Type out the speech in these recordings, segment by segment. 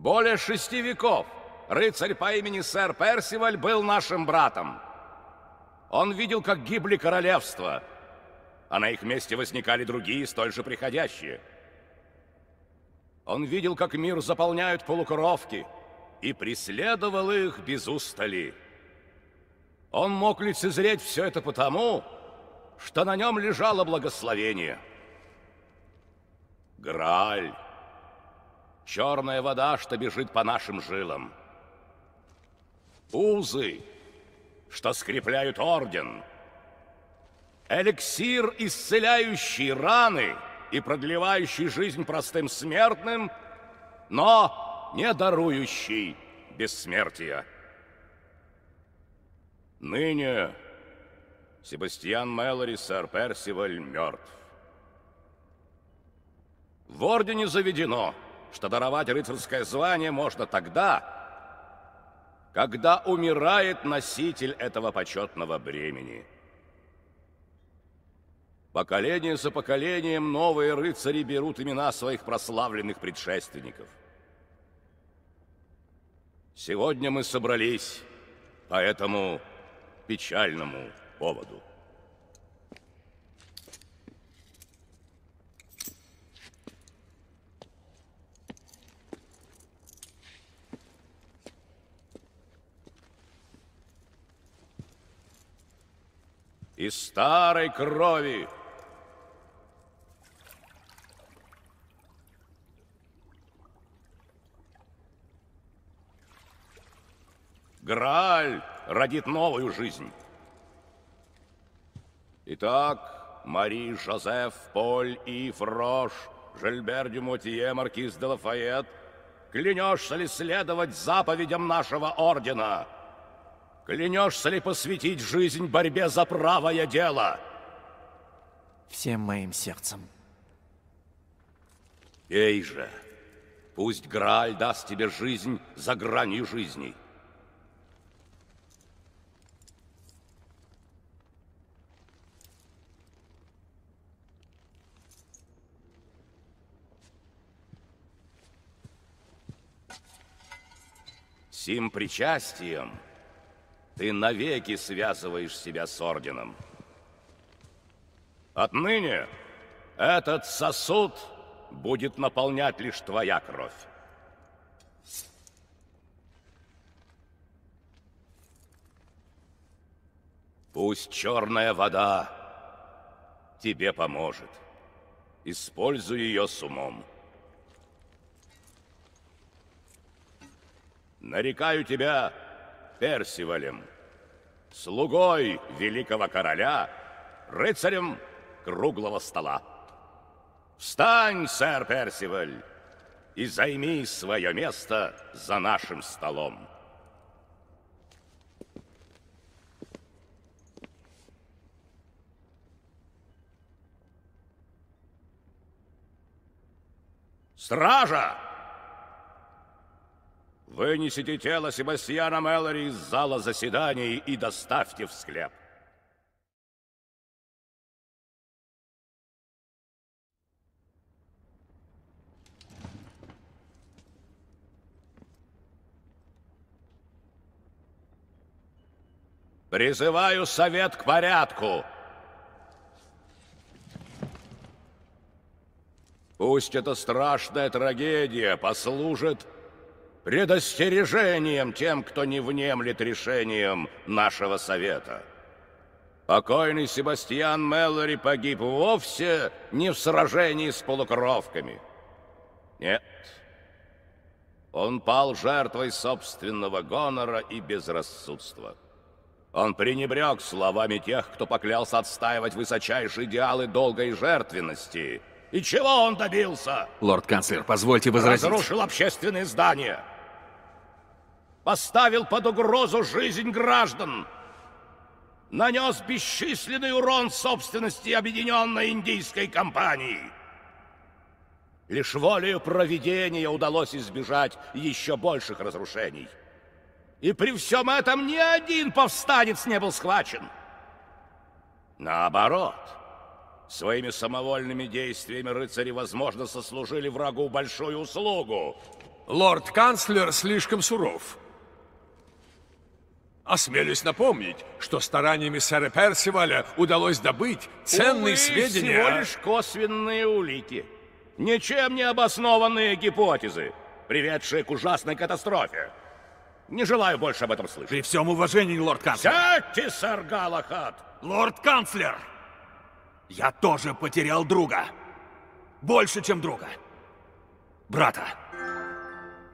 Более шести веков рыцарь по имени сэр Персиваль был нашим братом. Он видел, как гибли королевства, а на их месте возникали другие, столь же приходящие. Он видел, как мир заполняют полукровки, и преследовал их без устали. Он мог лицезреть все это потому, что на нем лежало благословение. Грааль, черная вода, что бежит по нашим жилам. Узы, что скрепляют орден. Эликсир, исцеляющий раны и продлевающий жизнь простым смертным, но не дарующий бессмертия. Ныне Себастьян Мэлори, сэр Персиваль, мертв. В Ордене заведено, что даровать рыцарское звание можно тогда, когда умирает носитель этого почетного бремени. Поколение за поколением новые рыцари берут имена своих прославленных предшественников. Сегодня мы собрались по этому печальному поводу. Из старой крови Грааль родит новую жизнь. Итак, Мари, Жозеф, Поль, Ив, Рош, Жильбер Дюмотье, Маркиз де Лафайет, клянешься ли следовать заповедям нашего ордена? Клянешься ли посвятить жизнь борьбе за правое дело? Всем моим сердцем. Эй же, пусть Грааль даст тебе жизнь за гранью жизни. Сим причастием ты навеки связываешь себя с орденом. Отныне этот сосуд будет наполнять лишь твоя кровь. Пусть черная вода тебе поможет. Используй ее с умом. Нарекаю тебя Персивалем, слугой великого короля, рыцарем круглого стола. Встань, сэр Персиваль, и займи свое место за нашим столом. Стража! Вынесите тело Себастьяна Мэлори из зала заседаний и доставьте в склеп. Призываю совет к порядку. Пусть эта страшная трагедия послужит предостережением тем, кто не внемлет решением нашего совета. Покойный Себастьян Меллори погиб вовсе не в сражении с полукровками. Нет. Он пал жертвой собственного гонора и безрассудства. Он пренебрег словами тех, кто поклялся отстаивать высочайшие идеалы долгой жертвенности. И чего он добился? Лорд-канцлер, позвольте возразить. Разрушил общественные здания поставил под угрозу жизнь граждан, нанес бесчисленный урон собственности объединенной индийской компании. Лишь волею проведения удалось избежать еще больших разрушений. И при всем этом ни один повстанец не был схвачен. Наоборот, своими самовольными действиями рыцари, возможно, сослужили врагу большую услугу, Лорд-канцлер слишком суров. Осмелюсь напомнить, что стараниями сэра Персиваля удалось добыть ценные Увы, сведения... всего лишь косвенные улики. Ничем не обоснованные гипотезы, приведшие к ужасной катастрофе. Не желаю больше об этом слышать. При всем уважении, лорд-канцлер. Сядьте, сэр Галахад! Лорд-канцлер! Я тоже потерял друга. Больше, чем друга. Брата.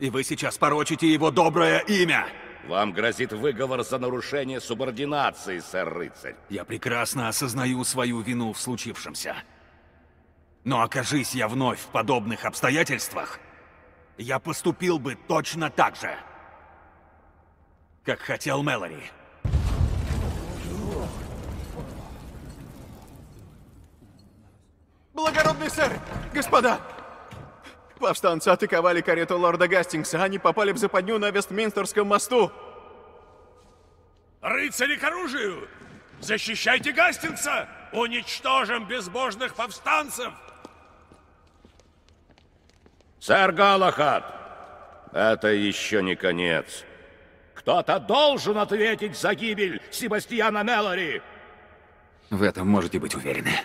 И вы сейчас порочите его доброе имя. Вам грозит выговор за нарушение субординации, сэр-рыцарь. Я прекрасно осознаю свою вину в случившемся. Но окажись я вновь в подобных обстоятельствах, я поступил бы точно так же, как хотел Мэлори. Благородный сэр! Господа! Повстанцы атаковали карету лорда Гастингса. Они попали в западню на Вестминстерском мосту. Рыцари к оружию! Защищайте Гастингса! Уничтожим безбожных повстанцев! Сэр Галахад, это еще не конец. Кто-то должен ответить за гибель Себастьяна Меллори. В этом можете быть уверены.